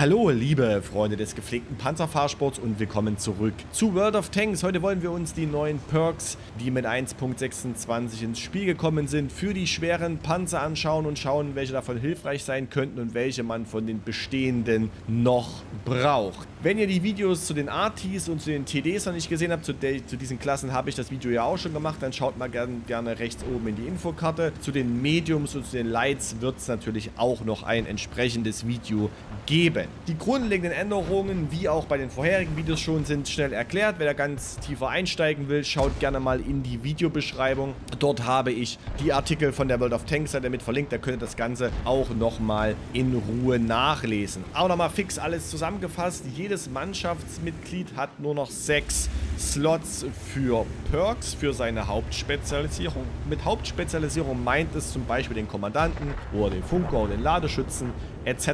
Hallo, liebe Freunde des gepflegten Panzerfahrsports und willkommen zurück zu World of Tanks. Heute wollen wir uns die neuen Perks, die mit 1.26 ins Spiel gekommen sind, für die schweren Panzer anschauen und schauen, welche davon hilfreich sein könnten und welche man von den bestehenden noch braucht. Wenn ihr die Videos zu den ATs und zu den TDs noch nicht gesehen habt, zu, zu diesen Klassen habe ich das Video ja auch schon gemacht, dann schaut mal gern, gerne rechts oben in die Infokarte. Zu den Mediums und zu den Lights wird es natürlich auch noch ein entsprechendes Video geben. Die grundlegenden Änderungen, wie auch bei den vorherigen Videos schon, sind schnell erklärt. Wer da ganz tiefer einsteigen will, schaut gerne mal in die Videobeschreibung. Dort habe ich die Artikel von der World of Tanks Seite mit verlinkt. Da könnt ihr das Ganze auch nochmal in Ruhe nachlesen. Aber nochmal fix alles zusammengefasst. Jedes Mannschaftsmitglied hat nur noch sechs Slots für Perks, für seine Hauptspezialisierung. Mit Hauptspezialisierung meint es zum Beispiel den Kommandanten oder den Funker oder den Ladeschützen etc.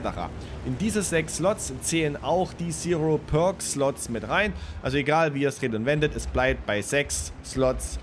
In diese sechs Slots zählen auch die Zero Perk Slots mit rein. Also egal wie ihr es dreht und wendet, es bleibt bei sechs Slots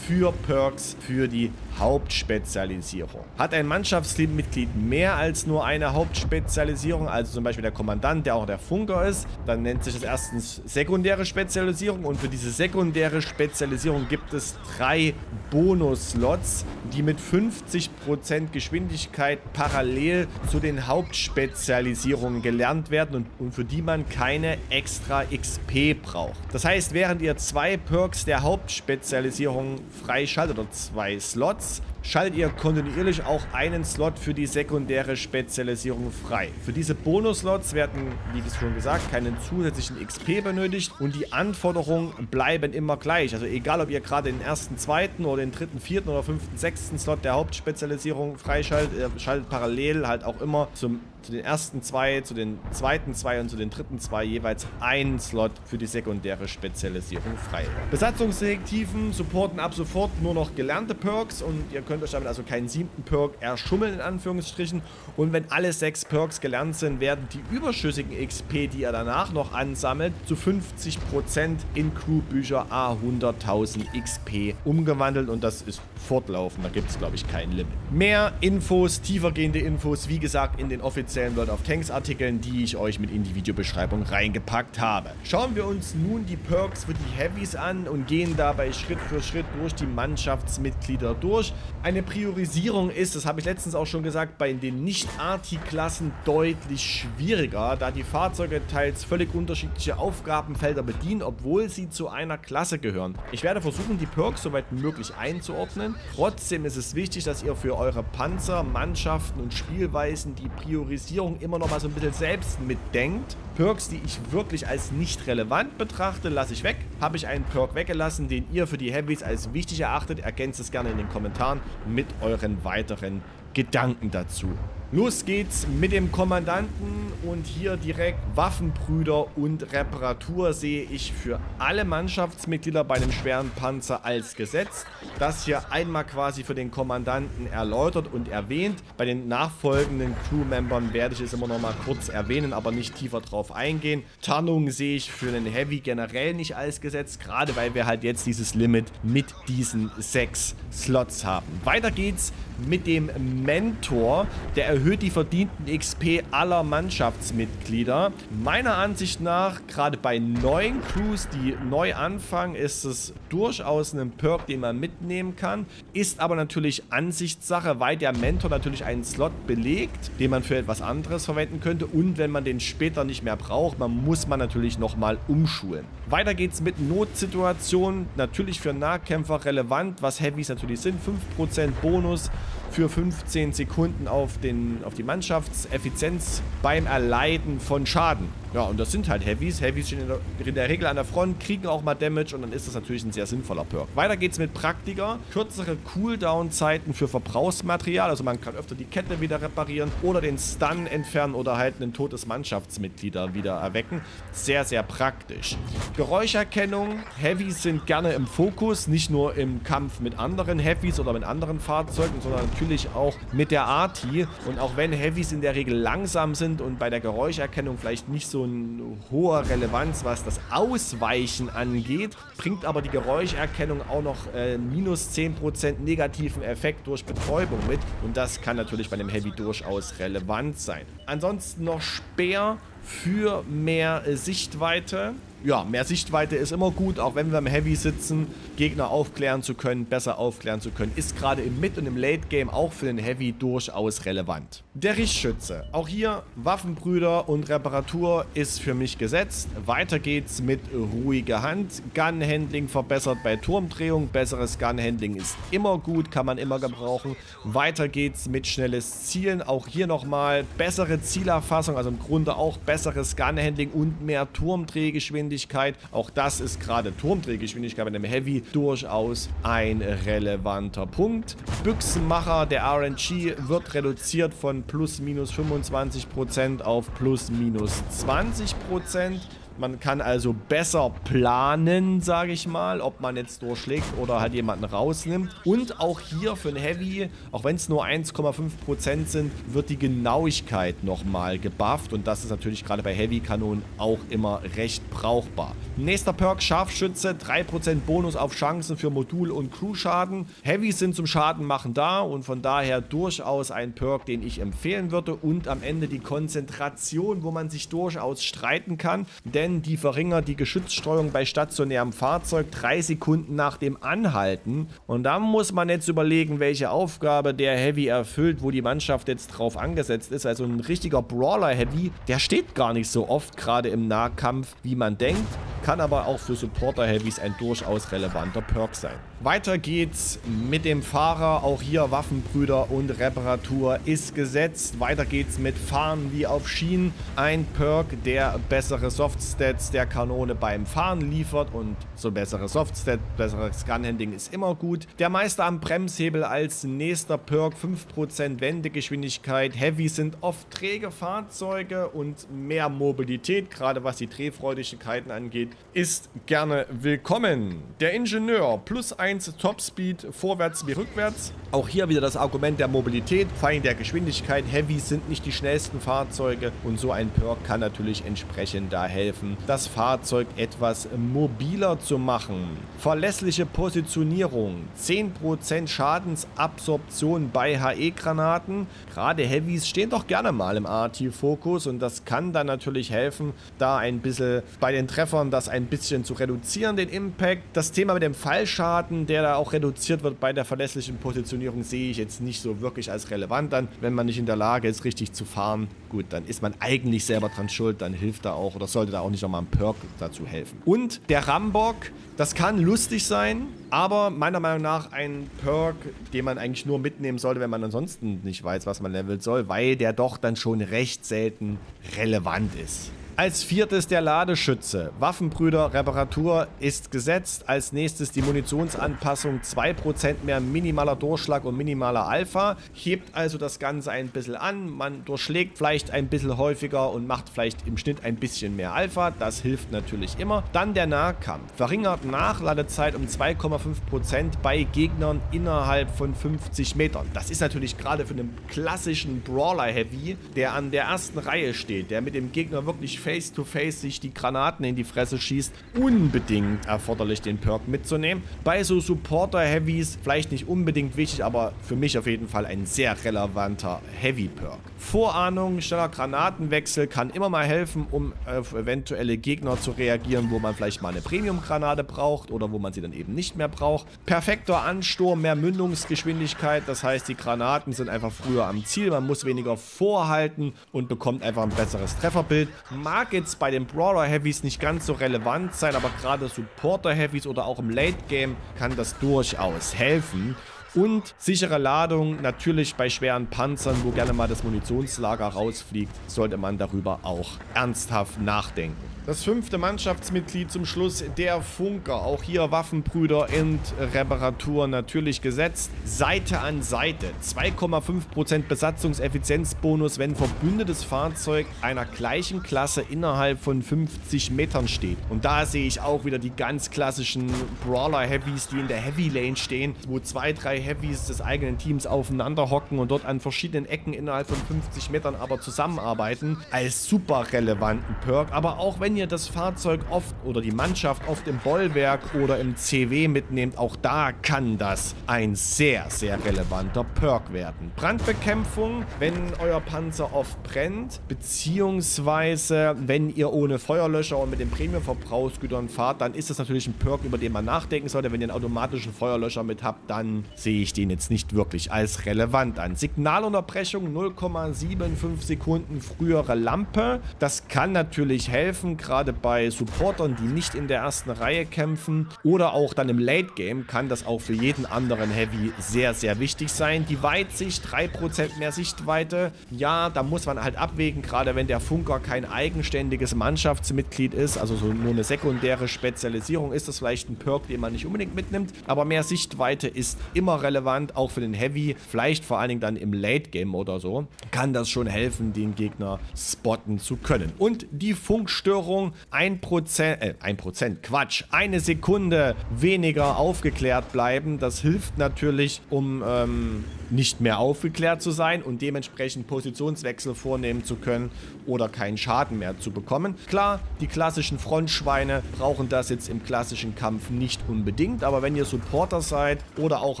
für Perks für die Hauptspezialisierung. Hat ein Mannschaftsmitglied mehr als nur eine Hauptspezialisierung, also zum Beispiel der Kommandant, der auch der Funker ist, dann nennt sich das erstens sekundäre Spezialisierung und für diese sekundäre Spezialisierung gibt es drei Bonus-Slots, die mit 50% Geschwindigkeit parallel zu den Hauptspezialisierungen gelernt werden und, und für die man keine extra XP braucht. Das heißt, während ihr zwei Perks der Hauptspezialisierung freischaltet oder zwei Slots, schaltet ihr kontinuierlich auch einen Slot für die sekundäre Spezialisierung frei. Für diese Bonus-Slots werden, wie schon gesagt, keinen zusätzlichen XP benötigt und die Anforderungen bleiben immer gleich. Also egal, ob ihr gerade den ersten, zweiten oder den dritten, vierten oder fünften, sechsten Slot der Hauptspezialisierung freischaltet, ihr schaltet parallel halt auch immer zum zu den ersten zwei, zu den zweiten zwei und zu den dritten zwei jeweils einen Slot für die sekundäre Spezialisierung frei. Besatzungsselektiven supporten ab sofort nur noch gelernte Perks und ihr könnt euch damit also keinen siebten Perk erschummeln, in Anführungsstrichen. Und wenn alle sechs Perks gelernt sind, werden die überschüssigen XP, die ihr danach noch ansammelt, zu 50% in Crewbücher A100.000 XP umgewandelt. Und das ist fortlaufend, da gibt es, glaube ich, kein Limit. Mehr Infos, tiefergehende Infos, wie gesagt, in den offiziellen World of Tanks Artikeln, die ich euch mit in die Videobeschreibung reingepackt habe. Schauen wir uns nun die Perks für die Heavies an und gehen dabei Schritt für Schritt durch die Mannschaftsmitglieder durch. Eine Priorisierung ist, das habe ich letztens auch schon gesagt, bei den Nicht-Arti-Klassen deutlich schwieriger, da die Fahrzeuge teils völlig unterschiedliche Aufgabenfelder bedienen, obwohl sie zu einer Klasse gehören. Ich werde versuchen, die Perks soweit möglich einzuordnen. Trotzdem ist es wichtig, dass ihr für eure Panzer, Mannschaften und Spielweisen die Priorisierung immer noch mal so ein bisschen selbst mitdenkt. Perks, die ich wirklich als nicht relevant betrachte, lasse ich weg. Habe ich einen Perk weggelassen, den ihr für die Heavies als wichtig erachtet, ergänzt es gerne in den Kommentaren mit euren weiteren Gedanken dazu. Los geht's mit dem Kommandanten und hier direkt Waffenbrüder und Reparatur sehe ich für alle Mannschaftsmitglieder bei einem schweren Panzer als Gesetz. Das hier einmal quasi für den Kommandanten erläutert und erwähnt. Bei den nachfolgenden Crewmembern werde ich es immer noch mal kurz erwähnen, aber nicht tiefer drauf eingehen. Tarnung sehe ich für den Heavy generell nicht als Gesetz, gerade weil wir halt jetzt dieses Limit mit diesen sechs Slots haben. Weiter geht's mit dem Mentor, der erhöht die verdienten XP aller Mannschaftsmitglieder. Meiner Ansicht nach, gerade bei neuen Crews, die neu anfangen, ist es durchaus ein Perk, den man mitnehmen kann. Ist aber natürlich Ansichtssache, weil der Mentor natürlich einen Slot belegt, den man für etwas anderes verwenden könnte. Und wenn man den später nicht mehr braucht, man muss man natürlich nochmal umschulen. Weiter geht's mit Notsituationen. Natürlich für Nahkämpfer relevant, was Heavys natürlich sind. 5% Bonus für 15 Sekunden auf, den, auf die Mannschaftseffizienz beim Erleiden von Schaden. Ja, und das sind halt Heavies. Heavies stehen in der, in der, Regel an der Front, kriegen auch mal Damage und dann ist das natürlich ein sehr sinnvoller Perk. Weiter geht's mit Praktika. Kürzere Cooldown-Zeiten für Verbrauchsmaterial, also man kann öfter die Kette wieder reparieren oder den Stun entfernen oder halt ein totes Mannschaftsmitglieder wieder erwecken. Sehr, sehr praktisch. Geräuscherkennung. Heavies sind gerne im Fokus, nicht nur im Kampf mit anderen Heavies oder mit anderen Fahrzeugen, sondern natürlich auch mit der Arti. Und auch wenn Heavies in der Regel langsam sind und bei der Geräuscherkennung vielleicht nicht so so eine hohe Relevanz, was das Ausweichen angeht, bringt aber die Geräuscherkennung auch noch äh, minus 10% negativen Effekt durch Betäubung mit und das kann natürlich bei einem Heavy durchaus relevant sein. Ansonsten noch Speer für mehr Sichtweite ja, mehr Sichtweite ist immer gut, auch wenn wir im Heavy sitzen, Gegner aufklären zu können, besser aufklären zu können, ist gerade im Mid- und im Late-Game auch für den Heavy durchaus relevant. Der Richtschütze. Auch hier Waffenbrüder und Reparatur ist für mich gesetzt. Weiter geht's mit ruhiger Hand. Gun-Handling verbessert bei Turmdrehung. Besseres Gun-Handling ist immer gut, kann man immer gebrauchen. Weiter geht's mit schnelles Zielen. Auch hier nochmal bessere Zielerfassung, also im Grunde auch besseres Gun-Handling und mehr Turmdrehgeschwindigkeit. Auch das ist gerade Turmdrehgeschwindigkeit bei dem Heavy durchaus ein relevanter Punkt. Büchsenmacher, der RNG, wird reduziert von plus minus 25% auf plus minus 20%. Man kann also besser planen, sage ich mal, ob man jetzt durchschlägt oder halt jemanden rausnimmt. Und auch hier für ein Heavy, auch wenn es nur 1,5% sind, wird die Genauigkeit nochmal gebufft. Und das ist natürlich gerade bei Heavy-Kanonen auch immer recht brauchbar. Nächster Perk, Scharfschütze, 3% Bonus auf Chancen für Modul- und Crew-Schaden. Heavys sind zum Schaden machen da und von daher durchaus ein Perk, den ich empfehlen würde. Und am Ende die Konzentration, wo man sich durchaus streiten kann. Denn denn die verringert die Geschützstreuung bei stationärem Fahrzeug drei Sekunden nach dem Anhalten. Und da muss man jetzt überlegen, welche Aufgabe der Heavy erfüllt, wo die Mannschaft jetzt drauf angesetzt ist. Also ein richtiger Brawler-Heavy, der steht gar nicht so oft gerade im Nahkampf, wie man denkt, kann aber auch für Supporter-Heavys ein durchaus relevanter Perk sein. Weiter geht's mit dem Fahrer. Auch hier Waffenbrüder und Reparatur ist gesetzt. Weiter geht's mit Fahren wie auf Schienen. Ein Perk, der bessere Softstats der Kanone beim Fahren liefert. Und so bessere Softstats, besseres Gunhandling ist immer gut. Der Meister am Bremshebel als nächster Perk. 5% Wendegeschwindigkeit. Heavy sind oft träge Fahrzeuge und mehr Mobilität, gerade was die Drehfreudigkeiten angeht, ist gerne willkommen. Der Ingenieur plus 1 1 Topspeed vorwärts wie rückwärts. Auch hier wieder das Argument der Mobilität, vor allem der Geschwindigkeit. Heavys sind nicht die schnellsten Fahrzeuge und so ein Perk kann natürlich entsprechend da helfen, das Fahrzeug etwas mobiler zu machen. Verlässliche Positionierung, 10% Schadensabsorption bei HE-Granaten. Gerade Heavys stehen doch gerne mal im AT-Fokus und das kann dann natürlich helfen, da ein bisschen bei den Treffern das ein bisschen zu reduzieren, den Impact. Das Thema mit dem Fallschaden Schaden, der da auch reduziert wird bei der verlässlichen Positionierung, sehe ich jetzt nicht so wirklich als relevant an. Wenn man nicht in der Lage ist, richtig zu fahren, gut, dann ist man eigentlich selber dran schuld, dann hilft da auch oder sollte da auch nicht nochmal ein Perk dazu helfen. Und der Rambock, das kann lustig sein, aber meiner Meinung nach ein Perk, den man eigentlich nur mitnehmen sollte, wenn man ansonsten nicht weiß, was man leveln soll, weil der doch dann schon recht selten relevant ist. Als viertes der Ladeschütze. Waffenbrüder Reparatur ist gesetzt. Als nächstes die Munitionsanpassung. 2% mehr minimaler Durchschlag und minimaler Alpha. Hebt also das Ganze ein bisschen an. Man durchschlägt vielleicht ein bisschen häufiger und macht vielleicht im Schnitt ein bisschen mehr Alpha. Das hilft natürlich immer. Dann der Nahkampf. Verringert Nachladezeit um 2,5% bei Gegnern innerhalb von 50 Metern. Das ist natürlich gerade für einen klassischen Brawler Heavy, der an der ersten Reihe steht, der mit dem Gegner wirklich face-to-face -face sich die Granaten in die Fresse schießt, unbedingt erforderlich, den Perk mitzunehmen. Bei so Supporter-Heavies vielleicht nicht unbedingt wichtig, aber für mich auf jeden Fall ein sehr relevanter Heavy-Perk. Vorahnung, schneller Granatenwechsel kann immer mal helfen, um auf eventuelle Gegner zu reagieren, wo man vielleicht mal eine Premium-Granate braucht oder wo man sie dann eben nicht mehr braucht. Perfekter Ansturm, mehr Mündungsgeschwindigkeit, das heißt, die Granaten sind einfach früher am Ziel, man muss weniger vorhalten und bekommt einfach ein besseres Trefferbild. Mag jetzt bei den Brawler-Heavies nicht ganz so relevant sein, aber gerade Supporter-Heavies oder auch im Late-Game kann das durchaus helfen. Und sichere Ladung, natürlich bei schweren Panzern, wo gerne mal das Munitionslager rausfliegt, sollte man darüber auch ernsthaft nachdenken. Das fünfte Mannschaftsmitglied zum Schluss, der Funker. Auch hier Waffenbrüder und Reparatur natürlich gesetzt. Seite an Seite. 2,5% Besatzungseffizienzbonus, wenn verbündetes Fahrzeug einer gleichen Klasse innerhalb von 50 Metern steht. Und da sehe ich auch wieder die ganz klassischen Brawler-Heavies, die in der Heavy Lane stehen, wo zwei, drei Heavies des eigenen Teams aufeinander hocken und dort an verschiedenen Ecken innerhalb von 50 Metern aber zusammenarbeiten, als super relevanten Perk. Aber auch wenn ihr das Fahrzeug oft oder die Mannschaft oft im Bollwerk oder im CW mitnehmt, auch da kann das ein sehr, sehr relevanter Perk werden. Brandbekämpfung, wenn euer Panzer oft brennt, beziehungsweise wenn ihr ohne Feuerlöscher und mit den Premium-Verbrauchsgütern fahrt, dann ist das natürlich ein Perk, über den man nachdenken sollte. Wenn ihr einen automatischen Feuerlöscher mit habt, dann sehe ich den jetzt nicht wirklich als relevant an. Signalunterbrechung 0,75 Sekunden frühere Lampe. Das kann natürlich helfen, gerade bei Supportern, die nicht in der ersten Reihe kämpfen. Oder auch dann im Late Game kann das auch für jeden anderen Heavy sehr, sehr wichtig sein. Die Weitsicht, 3% mehr Sichtweite. Ja, da muss man halt abwägen, gerade wenn der Funker kein eigenständiges Mannschaftsmitglied ist, also so nur eine sekundäre Spezialisierung, ist das vielleicht ein Perk, den man nicht unbedingt mitnimmt. Aber mehr Sichtweite ist immer relevant, auch für den Heavy. Vielleicht vor allen Dingen dann im Late Game oder so, kann das schon helfen, den Gegner spotten zu können. Und die Funkstörung, 1%, äh, 1%, Quatsch, eine Sekunde weniger aufgeklärt bleiben. Das hilft natürlich, um ähm, nicht mehr aufgeklärt zu sein und dementsprechend Positionswechsel vornehmen zu können oder keinen Schaden mehr zu bekommen. Klar, die klassischen Frontschweine brauchen das jetzt im klassischen Kampf nicht unbedingt, aber wenn ihr Supporter seid oder auch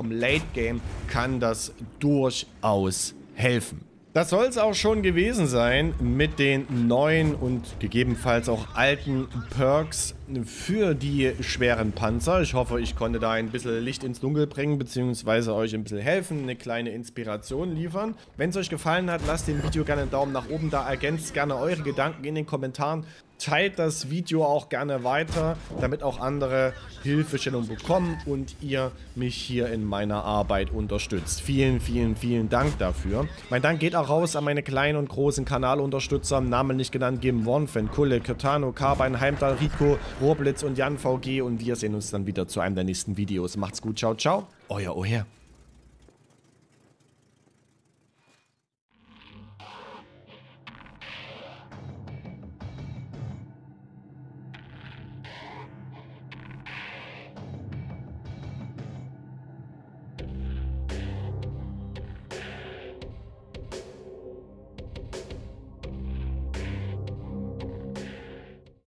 im Late Game, kann das durchaus helfen. Das soll es auch schon gewesen sein mit den neuen und gegebenenfalls auch alten Perks für die schweren Panzer. Ich hoffe, ich konnte da ein bisschen Licht ins Dunkel bringen, beziehungsweise euch ein bisschen helfen, eine kleine Inspiration liefern. Wenn es euch gefallen hat, lasst dem Video gerne einen Daumen nach oben da, ergänzt gerne eure Gedanken in den Kommentaren teilt das Video auch gerne weiter, damit auch andere Hilfestellung bekommen und ihr mich hier in meiner Arbeit unterstützt. Vielen, vielen, vielen Dank dafür. Mein Dank geht auch raus an meine kleinen und großen Kanalunterstützer, Namen nicht genannt, Game One, Kulle, Kirtano, Carbine, Heimdall, Rico, Roblitz und Jan VG und wir sehen uns dann wieder zu einem der nächsten Videos. Macht's gut, ciao, ciao, euer Oher.